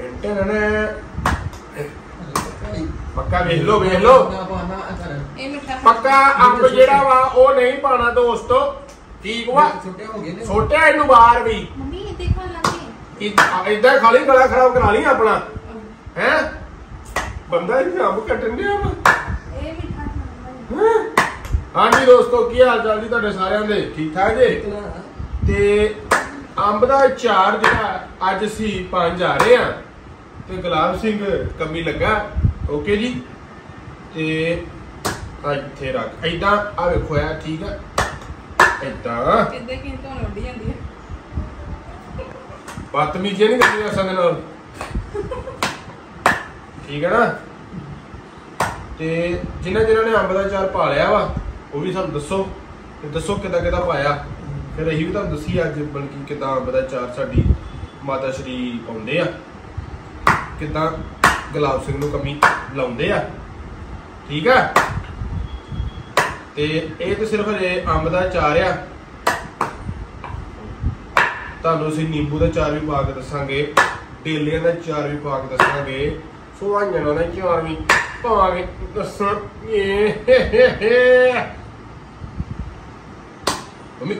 ਇੰਟਰਨੇ ਪੱਕਾ ਵੇਖ ਲਓ ਵੇਖ ਲਓ ਇਹ ਮਿੱਠਾ ਪੱਕਾ ਅੰਬ ਜਿਹੜਾ ਵਾ ਉਹ ਨਹੀਂ ਪਾਣਾ ਦੋਸਤੋ ਠੀਕ ਵਾ ਛੋਟੇ ਹੋ ਗਏ ਨੇ ਛੋਟਿਆ ਇਹਨੂੰ ਬਾਹਰ ਵੀ ਮੰਮੀ ਇਹ ਦੇਖਣ ਲੱਗੇ ਇਦਾਂ ਖਾਲੀ ਗਲਾ ਖਰਾਬ ਕਰਾ ਲਈ ਆਪਣਾ ਹੈ ਬੰਦਾ ਇਹ ਅੰਬ ਕੱਟਣ ਡਿਆ ਵਾ ਇਹ ਮਿੱਠਾ? ਹਾਂਜੀ ਦੋਸਤੋ ਕੀ ਹਾਲ ਚਾਲ ਜੀ ਤੁਹਾਡੇ ਸਾਰਿਆਂ ਦੇ ਠੀਕ ਠਾਕ ਜੀ ਤੇ ਅੰਬ ਦਾ ਅਚਾਰ ਜਿਹੜਾ ਅੱਜ ਅਸੀਂ ਪੰਜ ਆ ਰਹੇ ਆ ਤੇ ਗੁਲਾਬ ਸਿੰਘ ਕੰਮੀ ਲੱਗਾ। ਓਕੇ ਜੀ? ਤੇ ਇੱਥੇ ਰੱਖ। ਐਦਾਂ ਆ ਵੇਖੋ ਆ ਠੀਕ ਆ। ਐਦਾਂ ਕਿੱਦੇ ਕਿ ਤੋਂ ਉੱਡ ਜਾਂਦੀ ਹੈ? ਬਦਤਮੀਜ਼ੀ ਨਹੀਂ ਕਰਨੀ ਅਸਾਂ ਦੇ ਨਾਲ। ਠੀਕ ਹੈ ਨਾ? ਤੇ ਜਿਨ੍ਹਾਂ ਜਿਨ੍ਹਾਂ ਨੇ ਅੰਬ ਦਾ ਅਚਾਰ ਪਾ ਲਿਆ ਵਾ ਉਹ ਵੀ ਸਾਨੂੰ ਦੱਸੋ। ਤੇ ਦੱਸੋ ਕਿਦਾਂ ਕਿਦਾਂ ਪਾਇਆ। ਫਿਰ ਅਸੀਂ ਵੀ ਤੁਹਾਨੂੰ ਦੱਸੀ ਅੱਜ, ਬਲਕਿ ਕਿਦਾਂ ਅੰਬ ਦਾ ਚਾਰ ਸਾਡੀ ਮਾਤਾ ਸ਼੍ਰੀ ਪਾਉਂਦੇ ਆ। ਕਿਦਾਂ ਗੁਲਾਬ ਸਿੰਘ ਨੂੰ ਕਮੀ ਲਾਉਂਦੇ ਆ। ਠੀਕ ਆ? ਤੇ ਇਹ ਤਾਂ ਸਿਰਫ ਹਜੇ ਅੰਬ ਦਾ ਚਾਰ ਆ। ਤੁਹਾਨੂੰ ਅਸੀਂ ਨਿੰਬੂ ਦਾ ਚਾਰ ਵੀ ਪਾ ਕੇ ਦੱਸਾਂਗੇ, ਡੇਲਿਆਂ ਦਾ ਚਾਰ ਵੀ ਪਾ ਕੇ ਦੱਸਾਂਗੇ। ਸੁਹਾਈਆਂ ਦਾ ਚਾਰ ਵੀ ਪਾ ਕੇ ਦੱਸਾਂਗੇ ਮੰਮੀ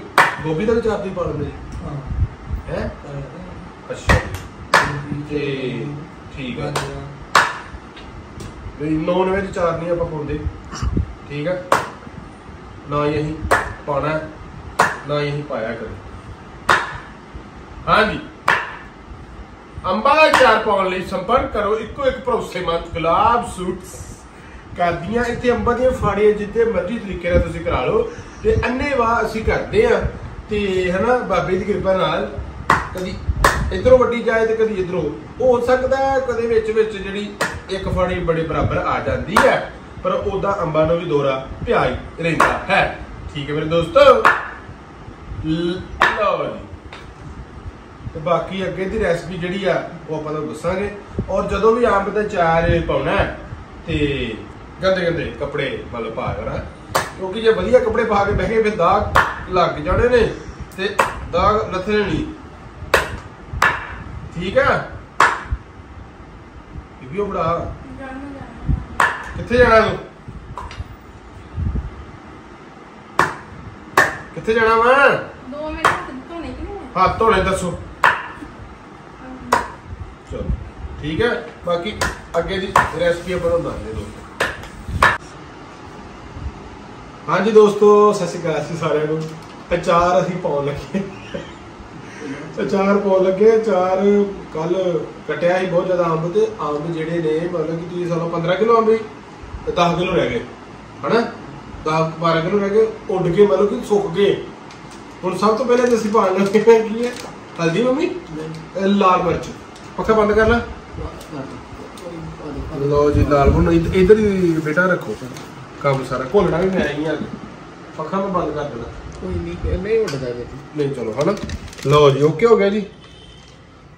ਗੋਭੀ ਦਾ ਵੀ ਚਾਰ ਵੀ ਪਾ ਲੈਂਦੇ ਹਾਂ। ਹੈ? ਅੱਛਾ। ਤੇ ਠੀਕ ਆ। ਵੀ ਨੌਨ ਵੈਜ ਚਾਰ ਨਹੀਂ ਆਪਾਂ ਪਾਉਂਦੇ। ਠੀਕ ਆ? ਨਾ ਹੀ ਅਸੀਂ ਹੈ, ਨਾ ਹੀ ਅਸੀਂ ਪਾਇਆ ਕਦੇ। ਹਾਂਜੀ। ਅੰਬਾ ਦਾ ਅਚਾਰ ਪਾਉਣ ਲਈ ਸੰਪਰਕ ਕਰੋ। ਇੱਕੋ ਇੱਕ ਭਰੋਸੇਮੰਦ ਗੁਲਾਬ ਸੂਟਸ ਕਰਦੀਆਂ। ਇੱਥੇ ਅੰਬਾਂ ਦੀਆਂ ਫਾੜੀਆਂ ਜਿੱਤੇ ਮਰਜ਼ੀ ਤਰੀਕੇ ਨਾਲ ਤੁਸੀਂ ਕਰਾ ਲਓ। ਤੇ ਅੰਨੇਵਾ ਅਸੀਂ ਕਰਦੇ ਆ ਤੇ ਹਨਾ, ਬਾਬੇ ਦੀ ਕਿਰਪਾ ਨਾਲ ਕਦੀ ਇਧਰੋਂ ਵੱਡੀ ਜਾਏ ਤੇ ਕਦੀ ਇਧਰੋਂ। ਹੋ ਸਕਦਾ ਹੈ ਕਦੇ ਵਿੱਚ ਵਿੱਚ ਜਿਹੜੀ ਇੱਕ ਫਾੜੀ ਬੜੇ ਬਰਾਬਰ ਆ ਜਾਂਦੀ ਹੈ, ਪਰ ਉਹਦਾ ਅੰਬਾਂ ਨੂੰ ਵੀ ਦੋਰਾ ਪਿਆ ਰਹਿੰਦਾ ਹੈ। ਠੀਕ ਹੈ ਮੇਰੇ ਦੋਸਤੋ। ਲਓ ਜੀ। ਤੇ ਬਾਕੀ ਅੱਗੇ ਦੀ ਰੈਸਪੀ ਜਿਹੜੀ ਆ, ਉਹ ਆਪਾਂ ਤੁਹਾਨੂੰ ਦੱਸਾਂਗੇ। ਔਰ ਜਦੋਂ ਵੀ ਅੰਬ ਦਾ ਚਾਰ ਪਾਉਣਾ ਤੇ ਗੰਦੇ ਗੰਦੇ ਕੱਪੜੇ ਮਤਲਬ ਪਾ ਕਰਾ ਕਿਉਂਕਿ ਜੇ ਵਧੀਆ ਕੱਪੜੇ ਪਾ ਕੇ ਬਹਿ ਗਏ, ਫਿਰ ਦਾਗ ਲੱਗ ਜਾਣੇ ਨੇ ਤੇ ਦਾਗ ਲੱਥਣੇ ਨਹੀਂ। ਠੀਕ ਆ ਇਹ ਵੀ ਬੜਾ ਕਿੱਥੇ ਜਾਣਾ ਤੂੰ? ਕਿੱਥੇ ਜਾਣਾ ਵਾ? ਦੋ ਮਿੰਟ ਹੱਥ ਧੋਣੇ ਕਿ ਨਹੀਂ? ਹੱਥ ਧੋਣੇ ਦੱਸੋ। ਚਲੋ ਠੀਕ ਹੈ। ਬਾਕੀ ਅੱਗੇ ਦੀ ਰੈਸਪੀ ਆਪਾਂ ਤੁਹਾਨੂੰ ਦੱਸਦੇ ਦੋਸਤੋ ਹਾਂਜੀ ਦੋਸਤੋ ਸਤਿ ਸ਼੍ਰੀ ਅਕਾਲ ਜੀ ਸਾਰਿਆਂ ਨੂੰ। ਅਚਾਰ ਅਸੀਂ ਪਾਉਣ ਲੱਗੇ। ਅਚਾਰ ਪਾਉਣ ਲੱਗੇ। ਅਚਾਰ ਕੱਲ ਕਟਿਆ ਸੀ ਬਹੁਤ ਜ਼ਿਆਦਾ ਅੰਬ ਤੇ ਅੰਬ ਜਿਹੜੇ ਨੇ ਮਤਲਬ ਕਿ ਤੁਸੀਂ ਸਾਨੂੰ 15 ਕਿਲੋ ਅੰਬ ਹੀ 10 ਕਿਲੋ ਰਹਿ ਗਏ। ਹਨਾ? 10 12 ਕਿਲੋ ਰਹਿ ਗਏ। ਉੱਡ ਕੇ ਮਤਲਬ ਕਿ ਸੁੱਕ ਗਏ। ਹੁਣ ਸਭ ਤੋਂ ਪਹਿਲੇ ਅਸੀਂ ਪਾਉਣ ਲੱਗੇ ਕੀ ਹੈ? ਹਲਦੀ ਮੰਮੀ? ਲਾਲ ਮਿਰਚ। ਪੱਖਾ ਬੰਦ ਕਰ ਲੈ। ਲੋ ਜੀ ਲਾਲ ਹੁਣ ਇਧ- ਇੱਧਰ ਹੀ ਬੇਟਾ ਰੱਖੋ। ਕੰਮ ਸਾਰਾ ਘੋਲਣਾ ਵੀ ਮੈਂ ਹੀ ਆ। ਪੱਖਾ ਮੈਂ ਬੰਦ ਕਰ ਦੇਣਾ। ਕੋਈ ਨਹੀਂ ਨਹੀਂ ਉੱਡਦਾ ਵਿੱਚ ਨਹੀਂ ਚਲੋ ਹਨਾ? ਲਓ ਜੀ ਓਕੇ ਹੋ ਗਿਆ ਜੀ।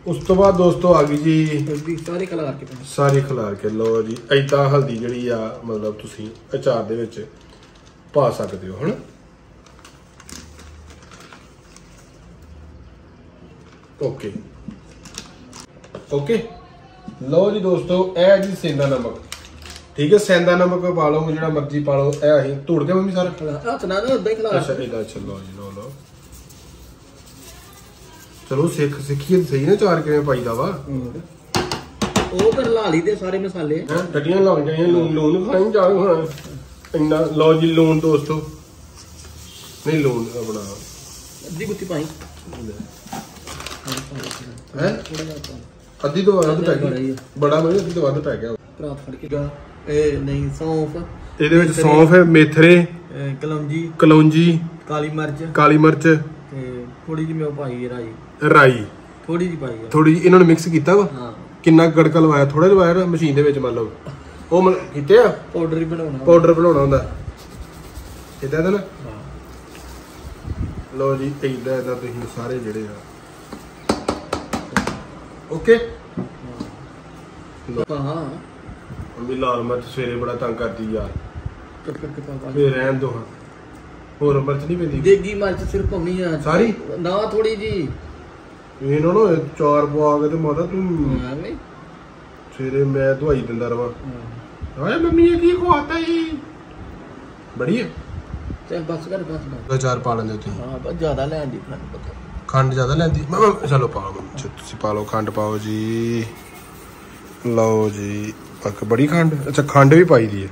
ਉਸ ਤੋਂ ਬਾਅਦ ਦੋਸਤੋ ਆ ਗਈ ਜੀ ਸਾਰੇ ਕਲਰ ਕੇ ਸਾਰੀ ਖਿਲਾਰ ਕੇ। ਲਓ ਜੀ ਐਦਾਂ ਹਲਦੀ ਜਿਹੜੀ ਆ ਮਤਲਬ ਤੁਸੀਂ ਅਚਾਰ ਦੇ ਵਿੱਚ ਪਾ ਸਕਦੇ ਹੋ ਹਨਾ? ਓਕੇ ਓਕੇ ਲਓ ਜੀ ਦੋਸਤੋ ਇਹ ਜੀ ਸੇਂਦਾ ਨਮਕ। ਠੀਕ ਹੈ ਸੇਂਦਾ ਨਮਕ ਪਾ ਲਓ ਜਿਹੜਾ ਮਰਜ਼ੀ ਪਾ ਲਓ ਇਹ ਅਸੀਂ ਧੂੜ ਦੇ ਮੰਮੀ ਸਾਰਾ। ਹੱਥ ਨਾਲ ਨਾ ਉਦਾਂ ਹੀ ਖਲਾ ਅੱਛਾ ਇਹਦਾ ਚੱਲੋ ਜੀ ਲਓ ਲਓ। ਚਲੋ ਸਿੱਖ ਸਿੱਖੀਏ ਸਹੀ ਨਾ ਚਾਰ ਕਿਵੇਂ ਪਾਈਦਾ ਵਾ। ਉਹ ਕਰ ਲਾ ਲਈ ਦੇ ਸਾਰੇ ਮਸਾਲੇ। ਹੈਂ ਟੱਟੀਆਂ ਲੱਗ ਜਾਈਆਂ ਲੂਣ ਲੂਣ ਖਾਈ ਜਾ ਹੁਣ ਇੰਨਾ ਲਓ ਜੀ ਲੂਣ ਦੋਸਤੋ। ਨਹੀਂ ਲੂਣ ਆਪਣਾ। ਅੱਧੀ ਗੁੱਤੀ ਪਾਈ। ਹੈ? ਅੱਧੀ ਤੋਂ ਵੱਧ ਪੈ ਬੜਾ ਹੀ ਗਈ। ਆ। ਬੜਾ ਮੈਨੂੰ ਅੱਧੀ ਤੋਂ ਵੱਧ ਪੈ ਗਿਆ। ਭਰਾਤ ਫੜ ਕੇ। ਗਾ ਇਹ ਨਹੀਂ ਸੌਂਫ। ਇਹਦੇ ਵਿੱਚ ਸੌਂਫ ਹੈ ਮੇਥਰੇ ਇਹ ਕਲਮਜੀ ਕਲੌਂਜੀ। ਕਾਲੀ ਮਿਰਚ। ਕਾਲੀ ਮਿਰਚ। ਤੇ ਥੋੜੀ ਜਿਹੀ ਮੈਂ ਪਾਈ ਰਾਈ। ਰਾਈ। ਥੋੜੀ ਜਿਹੀ ਪਾਈ ਆ ਥੋੜੀ ਜਿਹੀ ਇਹਨਾਂ ਨੂੰ ਮਿਕਸ ਕੀਤਾ ਵਾ? ਹਾਂ। ਕਿੰਨਾ ਗੜਕਾ ਲਵਾਇਆ? ਥੋੜਾ ਜਿਹਾ ਲਵਾਇਆ ਮਸ਼ੀਨ ਦੇ ਵਿੱਚ ਮਤਲਬ ਉਹ ਮਤਲਬ ਕੀਤੇ ਆ? ਪਾਊਡਰ ਹੀ ਬਣਾਉਣਾ। ਪਾਊਡਰ ਬਣਾਉਣਾ ਹੁੰਦਾ। ਇਦਾਂ ਦਾ ਨਾ? ਲਓ ਜੀ ਇਦਾਂ ਇਦਾਂ ਤੁਸੀਂ ਸਾਰੇ ਜਿਹੜੇ ਆ। ਓਕੇ? ਹਾਂ। ਮੰਮੀ ਲਾਲ ਮਿਰਚ ਸਵੇਰੇ ਬੜਾ ਤੰਗ ਕਰਦੀ ਯਾਰ ਫੇਰ ਰਹਿਣ ਦੋ ਹਾਂ ਹੋਰ ਮਿਰਚ ਨਹੀਂ ਪੈਂਦੀ? ਦੇਗੀ ਮਿਰਚ ਸਿਰਫ ਪਾਉਣੀ ਆ। ਸਾਰੀ? ਨਾ ਥੋੜੀ ਜੀ। ਇਹ ਨਾ ਨਾ ਚਾਰ ਪਵਾ ਕੇ ਤੇ ਮਾਤਾ ਤੂੰ ਐਵੇਂ ਸਵੇਰੇ ਮੈਂ ਦਵਾਈ ਦਿੰਦਾ ਰਵਾਂ। ਹਾਏ ਮੰਮੀ ਇਹ ਕੀ ਖਵਾਤਾ ਈ ਬੜੀ ਹੈ ਚੱਲ ਬਸ ਕਰ ਬਸ ਕਰ। ਦੋ ਚਾਰ ਪਾ ਲੈਂਦੇ ਤੁਸੀਂ। ਹਾਂ ਬਸ ਜ਼ਿਆਦਾ ਲੈਣ ਦੀ ਪਤਾ। ਖੰਡ ਜ਼ਿਆਦਾ ਲੈਂਦੀ? ਮੈਂ ਚਲੋ ਪਾਓ ਤੁਸੀਂ ਪਾ ਲਓ ਖੰਡ ਪਾਓ ਜੀ। ਲਓ ਜੀ। ਪੱਕ ਬੜੀ ਖੰਡ, ਅੱਛਾ, ਖੰਡ ਵੀ ਪਾਈ ਦੀ ਹੈ।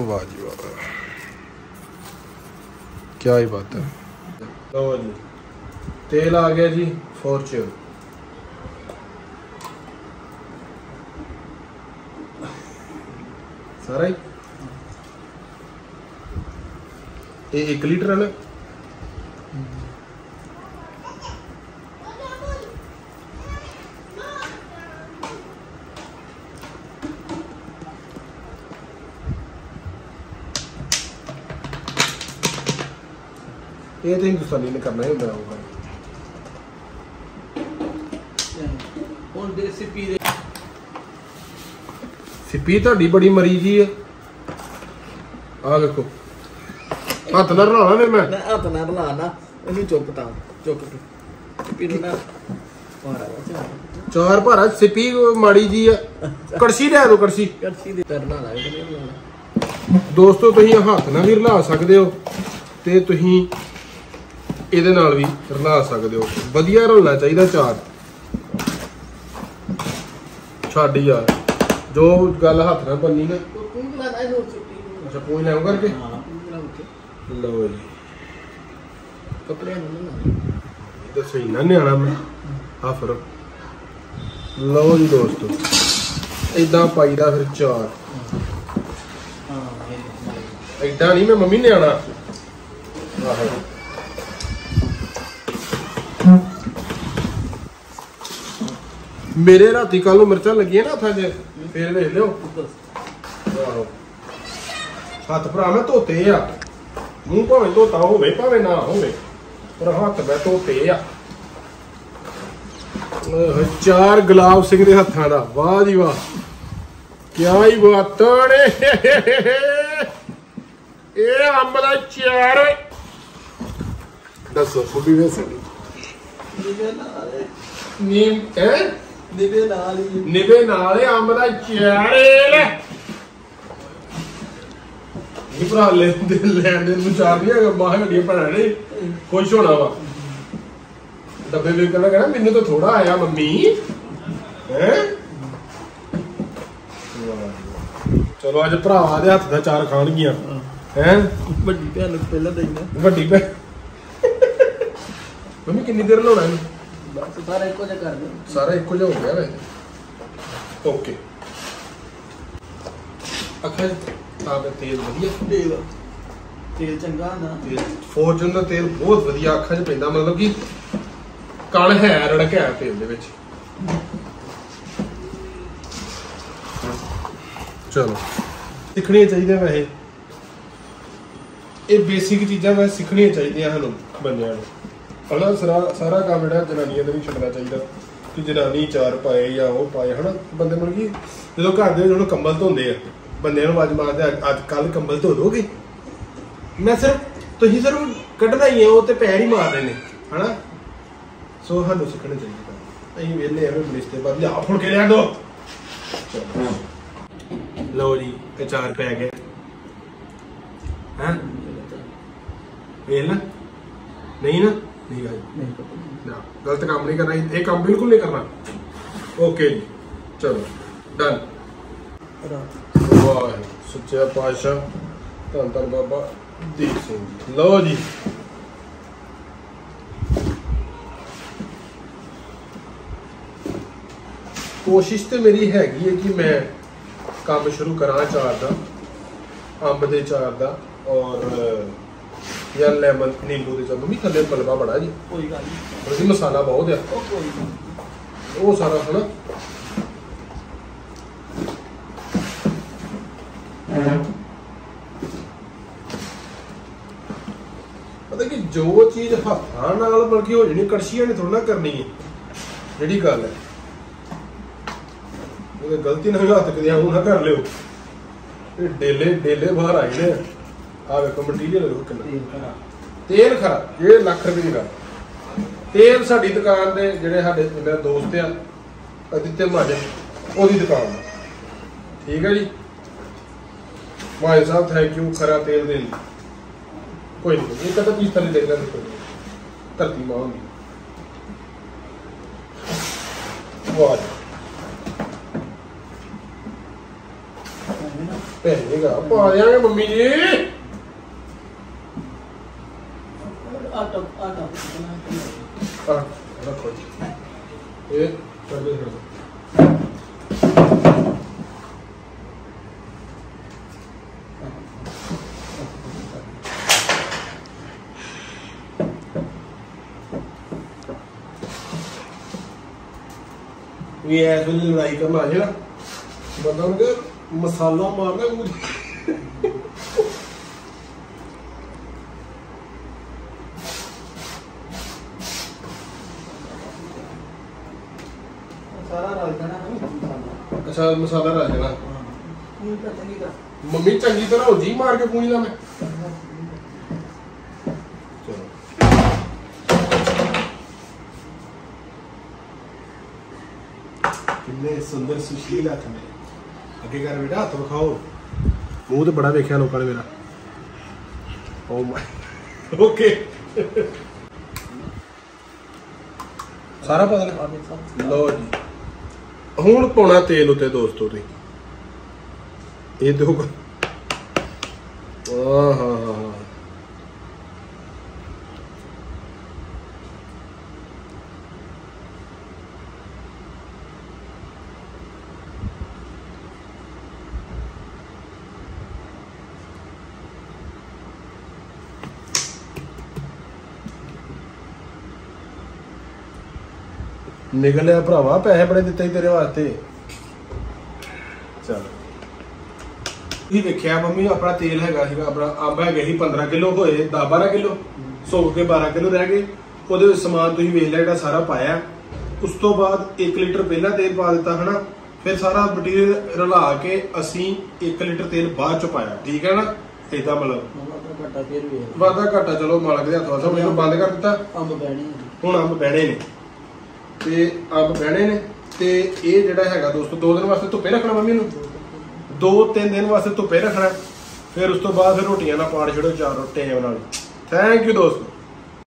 ਵਾਹ ਜੀ ਵਾਹ। ਕੀ ਹੀ ਬਾਤ ਹੈ। ਲਓ ਜੀ, ਤੇਲ ਆ ਗਿਆ ਜੀ, ਫੋਰਚੂਨ। ਸਾਰਾ ਹੀ? ਇਹ 1 ਲੀਟਰ ਹੈ ਨਾ? ਇਹ ਤੇ ਹਿੰਦੁਸਤਾਨੀ ਨੇ ਕਰਨਾ ਹੀ ਹੁੰਦਾ ਹੋਊਗਾ ਹੁਣ ਦੇਸੀ ਪੀ ਦੇ ਸਿੱਪੀ ਤੁਹਾਡੀ ਬੜੀ ਮਰੀ ਜੀ ਹੈ। ਆ ਵੇਖੋ ਹੱਥ ਨਾਲ ਰਲਾਉਣਾ ਨੇ ਮੈਂ। ਨਾ ਹੱਥ ਨਾਲ ਰਲਾ ਨਾ ਇਹਨੂੰ ਚੁੱਪ ਤਾਂ ਚੁੱਪ ਤੂੰ। ਪੀ ਨਾ ਵਾ ਚਾਰ ਭਾਰਾ ਸਿੱਪੀ ਮਾੜੀ ਜੀ ਆ ਕੜਛੀ ਲਿਆ ਦੋ ਕੜਛੀ। ਕਰਸੀ ਦੇ ਕਿ ਨਹੀਂ ਲਾਉਣਾ ਦੋਸਤੋ ਤੁਸੀਂ ਹੱਥ ਨਾਲ ਵੀ ਰਲਾ ਸਕਦੇ ਹੋ ਤੇ ਤੁਸੀਂ ਇਹਦੇ ਨਾਲ ਵੀ ਰਲਾ ਸਕਦੇ ਹੋ। ਵਧੀਆ ਰਲਣਾ ਚਾਹੀਦਾ ਚਾਰ। ਛੱਡ ਯਾਰ। ਜੋ ਗੱਲ ਹੱਥ ਨਾਲ ਬੰਨੀ ਨਾ। ਅੱਛਾ ਲੈਉਂ ਕਰਕੇ? ਲਓ ਜੀ। ਕੱਪੜੇ ਨਿਆਣਾ ਮੈਂ। ਆ ਫਿਰ ਲਓ ਜੀ ਦੋਸਤੋ। ਇਦਾਂ ਪਾਈਦਾ ਫਿਰ ਚਾਰ। ਐਡਾ ਨਹੀਂ ਮੈਂ ਮੰਮੀ ਨਿਆਣਾ। ਆਹੋ। ਮੇਰੇ ਰਾਤੀ ਕੱਲ ਨੂੰ ਮਿਰਚਾਂ ਲੱਗੀਆਂ ਨਾ ਹੱਥਾਂ 'ਚ ਫੇਰ ਵੇਖ ਲਿਓ। ਆਹੋ। ਹੱਥ ਭਰਾ ਮੈਂ ਧੋਤੇ ਆ। ਮੂੰਹ ਭਾਵੇਂ ਧੋਤਾ ਹੋਵੇ ਭਾਵੇਂ ਨਾ ਹੋਵੇ ਪਰ ਹੱਥ ਮੈਂ ਧੋਤੇ ਆ। ਚਾਰ ਗੁਲਾਬ ਸਿੰਘ ਦੇ ਹੱਥਾਂ ਦਾ। ਵਾਹ ਜੀ ਵਾਹ। ਕਿਆ ਹੀ ਬਾਤਾਂ ਨੇ ਇਹ ਅੰਬ ਦਾ ਚਾਰ। ਦੱਸੋ ਫੁੱਬੀ ਵੇਸੇ ਨਿਵੇ ਨਾਲ ਨੀਮ ਹੈ? ਨਿਵੇ ਨਾਲ ਹੀ। ਨਿਵੇ ਨਾਲ ਇਹ ਅੰਬ ਦਾ ਲੈ। ਇਹ ਭਰਾ ਲੈ ਦੇ ਲੈਣ ਦੇ ਨੂੰ ਚਾਰ ਨਹੀਂ ਹੈਗਾ ਮਾਹ ਗੱਡੀਆਂ ਭੈਣਾਂ ਨੇ ਖੁਸ਼ ਹੋਣਾ ਵਾ। ਡੱਬੇ ਵੇਖ ਕੇ ਕਹਿੰਦਾ ਮੈਨੂੰ ਤਾਂ ਥੋੜਾ ਆਇਆ ਮੰਮੀ। ਹੈ? ਚਲੋ ਅੱਜ ਭਰਾਵਾਂ ਦੇ ਹੱਥ ਦਾ ਚਾਰ ਖਾਣਗੀਆਂ। ਹੈ? ਵੱਡੀ ਭੈਣ ਨੂੰ ਪਹਿਲਾਂ ਦੇਣਾ ਵੱਡੀ ਭੈ ਮੰਮੀ ਕਿੰਨੀ ਦੇਰ ਲਾਉਣਾ ਇਹਨੂੰ? ਬਸ ਸਾਰਾ ਇੱਕੋ ਜਿਹਾ ਕਰ ਦੇ ਸਾਰਾ ਇੱਕੋ ਜਿਹਾ ਹੋ ਗਿਆ ਵੈ ਓਕੇ। ਅੱਖਾਂ ਤਾਂ ਤੇਲ ਵਧੀਆ। ਤੇਲ। ਤੇਲ ਚੰਗਾ ਨਾ। ਤੇਲ। ਫੋਰਚੂਨ ਦਾ ਤੇਲ ਬਹੁਤ ਵਧੀਆ ਅੱਖਾਂ 'ਚ ਪੈਂਦਾ ਮਤਲਬ ਕਿ ਕਣ ਹੈ ਰੜਕਿਆ ਹੈ ਤੇਲ ਦੇ ਵਿੱਚ। ਚਲੋ। ਸਿੱਖਣੀਆਂ ਚਾਹੀਦੀਆਂ ਵੈਸੇ। ਇਹ ਬੇਸਿਕ ਚੀਜ਼ਾਂ ਵੈਸੇ ਸਿੱਖਣੀਆਂ ਚਾਹੀਦੀਆਂ ਸਾਨੂੰ ਬੰਦਿਆਂ ਨੂੰ। ਹਨਾ ਸਾਰਾ ਸਾਰਾ ਕੰਮ ਜਿਹੜਾ ਜਨਾਨੀਆਂ ਦਾ ਨਹੀਂ ਛੱਡਣਾ ਚਾਹੀਦਾ ਕਿ ਜਨਾਨੀ ਚਾਰ ਪਾਏ ਜਾਂ ਉਹ ਪਾਏ ਹਨਾ? ਬੰਦੇ ਨੂੰ ਕੀ ਜਦੋਂ ਘਰ ਦੇ ਵਿੱਚ ਉਹਨੂੰ ਕੰਬਲ ਧੋਂਦੇ ਆ ਬੰਦਿਆਂ ਨੂੰ ਆਵਾਜ਼ ਮਾਰਦੇ ਅੱਜ ਕੱਲ ਕੰਬਲ ਧੋ ਦੋਗੇ ਮੈਂ ਸਿਰਫ ਤੁਸੀਂ ਸਿਰਫ ਕੱਢਣਾ ਹੀ ਹੈ ਉਹ ਤੇ ਪੈਰ ਹੀ ਮਾਰਦੇ ਨੇ ਹਨਾ? ਸੋ ਸਾਨੂੰ ਸਿੱਖਣਾ ਚਾਹੀਦਾ। ਅਸੀਂ ਵੇਲੇ ਐਵੇਂ ਮਿਸਤੇ ਬਾਅਦ ਲਿਆ ਫੁੜ ਕੇ ਲਿਆ ਦੋ ਲਓ ਜੀ ਚਾਰ ਪੈ ਗਏ ਹੈ? ਵੇਖ ਲੈ। ਨਹੀਂ ਨਾ? ਨਹੀਂ ਗਾ ਜੀ। ਨਹੀਂ ਪਤਾ ਨਾ, ਗਲਤ ਕੰਮ ਨਹੀਂ ਕਰਨਾ ਇਹ ਕੰਮ ਬਿਲਕੁਲ ਨਹੀਂ ਕਰਨਾ। ਓਕੇ ਜੀ, ਚਲੋ ਡਨ ਰਾਤ ਵਾਹ ਸੱਚਾ ਪਾਤਸ਼ਾਹ, ਧੰਨ ਧੰਨ ਬਾਬਾ ਦੀਪ ਸਿੰਘ ਜੀ। ਲਓ ਜੀ। ਕੋਸ਼ਿਸ਼ ਤੇ ਮੇਰੀ ਹੈਗੀ ਹੈ ਕਿ ਮੈਂ ਕੰਮ ਸ਼ੁਰੂ ਕਰਾਂ ਚਾਰ ਦਾ, ਅੰਬ ਦੇ ਚਾਰ ਦਾ ਔਰ ਜਾਂ ਲੈਮਨ ਨਿੰਬੂ ਦੇ ਚਾਰ ਮੰਮੀ ਥੱਲੇ ਮਲਬਾ ਬੜਾ ਜੀ। ਕੋਈ ਗੱਲ ਨਹੀਂ ਉਹਦੀ ਮਸਾਲਾ ਬਹੁਤ ਆ। ਉਹ ਕੋਈ ਨਹੀਂ ਉਹ ਸਾਰਾ ਹਨਾ। ਪਤਾ ਕਿ ਜੋ ਚੀਜ਼ ਹੱਥਾਂ ਨਾਲ ਬਲਕਿ ਹੋ ਜਣੀ ਕੜਛੀਆਂ ਨੇ ਥੋੜਾ ਨਾ ਕਰਨੀ ਹੈ ਜਿਹੜੀ ਗੱਲ ਹੈ। ਉਹ ਗਲਤੀ ਨਾਲ ਹੱਥ ਕਿਤੇ ਆਉਂ ਨਾ ਕਰ ਲਿਓ। ਇਹ ਡੇਲੇ ਡੇਲੇ ਬਾਹਰ ਆਏ ਨੇ। ਆ ਵੇਖੋ ਮਟੀਰੀਅਲ ਵੇਖੋ ਕਿੰਨਾ ਤੇਲ ਖਰਾ ਇਹ ਲੱਖ ਰੁਪਏ ਦੀ ਤੇਲ ਸਾਡੀ ਦੁਕਾਨ ਦੇ ਜਿਹੜੇ ਸਾਡੇ ਮੇਰਾ ਦੋਸਤ ਆ ਅਦਿੱਤੇ ਮਹਾਜਨ ਉਹਦੀ ਦੁਕਾਨ ਆ। ਠੀਕ ਹੈ ਜੀ? ਭਾਈ ਸਾਹਿਬ ਥੈਂਕ ਯੂ ਖਰਾ ਤੇਲ ਦੇਣ ਲਈ। ਕੋਈ ਨਹੀਂ ਇਹ ਤਾਂ ਪੀਸ ਥੱਲੇ ਕੋਈ ਨੀ। ਧਰਤੀ ਮਾਂ ਹੁੰਦੀ। ਵਾਹ ਜੀ। ਭੇਜੇਗਾ ਪਾ ਦਿਆਂਗੇ ਮੰਮੀ ਜੀ। ਆਟਾ ਆਟਾ ਆ ਰੱਖੋ ਜੀ ਇਹ ਕਰਦੇ ਫਿਰ ਵੀ ਐਸ ਵੇਲੇ ਲੜਾਈ ਕਰਨ ਆ ਜੇ ਨਾ ਬੰਦਾ ਨੂੰ ਕਿ ਮਸਾਲਾ ਮਾਰਦਾ ਮੂੰਹ 'ਚ। ਸਾਰਾ ਰਲ ਜਾਣਾ ਨਾ ਮਸਾਲਾ ਮਸਾਲਾ ਰਲ ਜਾਣਾ ਮੰਮੀ ਚੰਗੀ ਤਰ੍ਹਾਂ ਹੋ ਮਾਰ ਕੇ ਪੂਣੀ ਦਾ ਮੈਂ। ਕਿੰਨੇ ਸੁੰਦਰ ਸੁਸ਼ੀਲ ਹੱਥ ਨੇ ਅੱਗੇ ਕਰ ਬੇਟਾ, ਹੱਥ ਵਿਖਾਓ। ਮੂੰਹ ਤੇ ਬੜਾ ਵੇਖਿਆ ਲੋਕਾਂ ਨੇ ਮੇਰਾ। ਓ ਮਾਈ ਓਕੇ ਸਾਰਾ ਪਤਾ ਲੱਗਾ ਆਵੇ ਲਓ ਜੀ। ਹੁਣ ਪਾਉਣਾ ਤੇਲ ਉਤੇ ਦੋਸਤੋ ਤੁਸੀਂ। ਇਹ ਦੇਖੋ। ਆਹ ਹਾਂ ਹਾਂ ਨਿਕਲਿਆ ਭਰਾਵਾ ਪੈਸੇ ਬੜੇ ਦਿੱਤੇ ਤੇਰੇ ਵਾਸਤੇ। ਚਲ। ਇਹ ਦੇਖਿਆ ਮੰਮੀ ਆਪਣਾ ਤੇਲ ਹੈਗਾ ਸੀਗਾ ਆਪਣਾ ਅੰਬ ਹੈਗੇ ਸੀ 15 ਕਿਲੋ ਹੋਏ 10 12 ਕਿਲੋ ਸੁੱਕ ਕੇ 12 ਕਿਲੋ ਰਹਿ ਗਏ। ਉਹਦੇ ਵਿੱਚ ਸਮਾਨ ਤੁਸੀਂ ਵੇਖ ਲਿਆ ਜਿਹੜਾ ਸਾਰਾ ਪਾਇਆ। ਉਸ ਤੋਂ ਬਾਅਦ 1 ਲੀਟਰ ਪਹਿਲਾਂ ਤੇਲ ਪਾ ਦਿੱਤਾ ਹਨਾ? ਫਿਰ ਸਾਰਾ ਮਟੀਰੀਅਲ ਰਲਾ ਕੇ ਅਸੀਂ 1 ਲੀਟਰ ਤੇਲ ਬਾਅਦ ਚ ਪਾਇਆ ਠੀਕ ਹੈ ਨਾ? ਇਦਾਂ ਮਤਲਬ। ਮਾਤਾ ਘਟਾ ਫੇਰ ਵੀ। ਵਾਧਾ ਘਾਟਾ ਚਲੋ ਮਾਲਕ ਦੇ ਹੱਥੋਂ ਸਭ ਮੈਨੂੰ ਬੰਦ ਕਰ ਦਿੱਤਾ। ਅੰਬ ਬੈਣੀ ਹੁਣ ਅੰਬ ਬਹਿਣੇ ਨੇ। ਤੇ ਅੰਬ ਬਹਿਣੇ ਨੇ ਤੇ ਇਹ ਜਿਹੜਾ ਹੈਗਾ ਦੋਸਤੋ, ਦੋ ਦਿਨ ਵਾਸਤੇ ਧੁੱਪੇ ਰੱਖਣਾ ਮੰਮੀ ਨੂੰ? ਦੋ ਤਿੰਨ ਦਿਨ ਵਾਸਤੇ ਧੁੱਪੇ ਰੱਖਣਾ। ਫਿਰ ਉਸ ਤੋਂ ਬਾਅਦ ਫਿਰ ਰੋਟੀਆਂ ਨਾਲ ਪਾੜ ਛੜੋ ਚਾਰ ਟਾਈਮ ਨਾਲ। ਥੈਂਕ ਯੂ ਦੋਸਤੋ।